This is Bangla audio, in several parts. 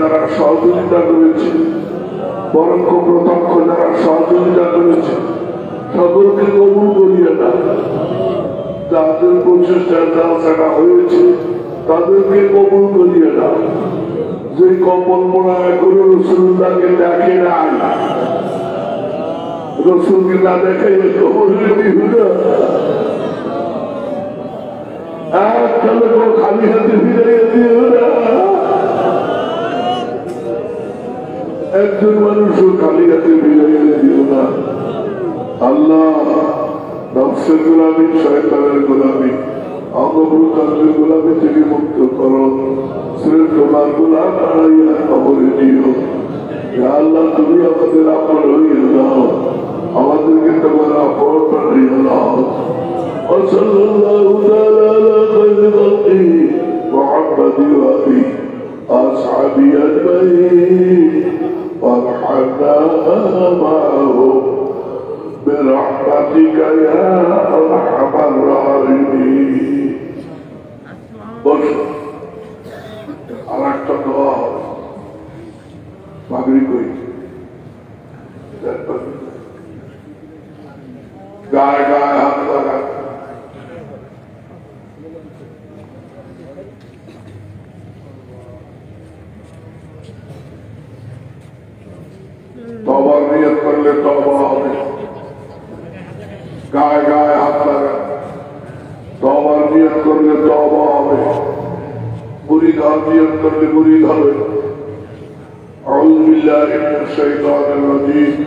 যারা সহযোগিতা করেছে, বরং প্রত্যক্ষ যারা সহযোগিতা করেছে, সকলকে কবুল করিয়ে না যাদের প্রচেষ্টার জালসাটা হয়েছে, তাদেরকে কবুল করিয়ে না যে মোড়া করে রসুল্লাহকে দেখে নাই, রসুলকে না লোক খালি হাতে ফিরে দিও একজন মানুষও খালি হাতে ফিরে দিও না আল্লাহ নফসের গোলামি শয়তানের গোলামি অঙ্গপ্রতান্ত্রের গোলামি থেকে মুক্ত করো শ্রেণ তোমার গোলাম হারাইয়া খবরে দিও ইয়া আল্লাহ তুমি আমাদের আপন হইয়ে দাও আমাদেরকে তোমার আপন বানাইয়া দাও وصلى الله تعالى على خير خلقه محمد وآله أصحابه أجمعين وارحمنا معهم برحمتك يا أرحم الراحمين বস আর একটা দোয়া হবে মাগরি কই গায়ে গায়ে توبہ نیت کر لے، توبہ گائے گائے، ہاتھ لگا۔ توبہ نیت کر لے، توبہ بری دھا نیت کر لے، بری دھاوے اعوذ باللہ من الشیطان الرجیم۔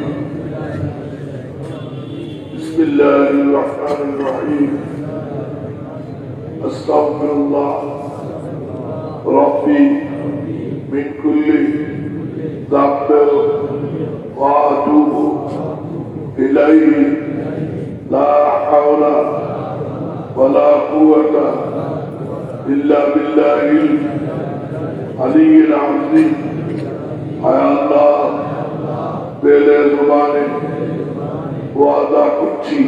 بسم اللہ الرحمن الرحیم۔ استغفر اللہ۔ ربی من كل دبر واتوب إليه. لا حول ولا قوة إلا بالله علي العظيم. حيا الله. پہلے زبانے وعدہ كتشي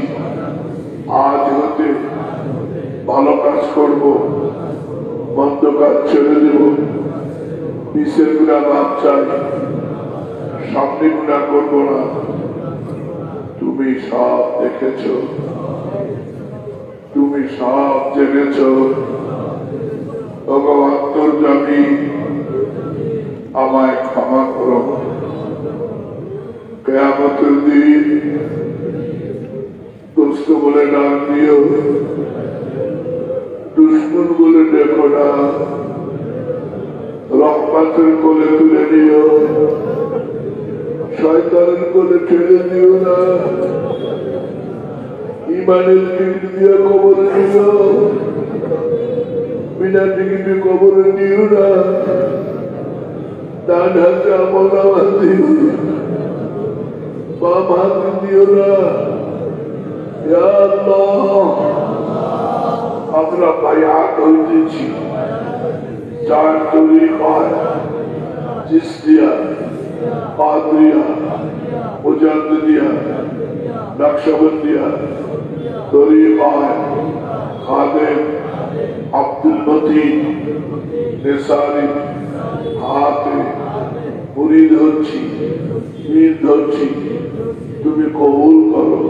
آج হতে ভালো কাজ করব মন্দ পিসের গুণা বাপ চাই। সামনে গুণা করব না। তুমি সব দেখেছ। তুমি সব জেনেছ। ভগবান্তর জানি আমায় ক্ষমা করো। কেয়ামতের দিন দুষ্ট বলে ডাক দিও। দুশ্মন বলে দেখো না। রহমাতের কোলে তুলে নিও। শয়তানের কোলে ঠেলে দিও না। ইমানের টিকিট দিয়ে কবরে নিও। বিনা টিকিটে কবরে নিও না। ডান হাতে আমল নামা দিও বাম হাতে দিও না। আমরা বায়াত হইতেছি। চার তৈরি হয় জিসদিয়া পাদরিয়া মুজাদ্দিয়া নকশবন্দিয়া তরিকায় খাদেম আব্দুল মতিন নেসারি হাতে মুড়ি ধরছি মীর ধরছি তুমি কবুল করো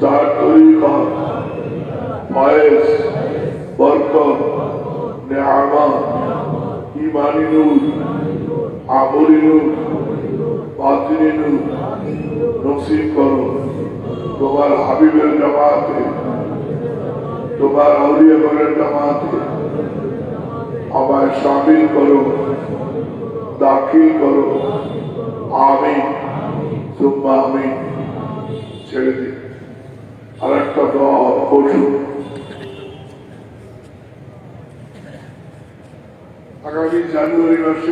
চার তরিকা ফয়েজ বরকত নেআমা ইমানি নূর আমরি নূর বাতিনি নূর নসিব করো। তোমার হাবিবের জামাতে, তোমার আউলিয়াগরের জামাতে আমায় সামিল করো, দাখিল করো। আমি সুম্মা আমি ছেড়ে দিই আর একটা দোয়া হবে 我刚才已经宣布了一。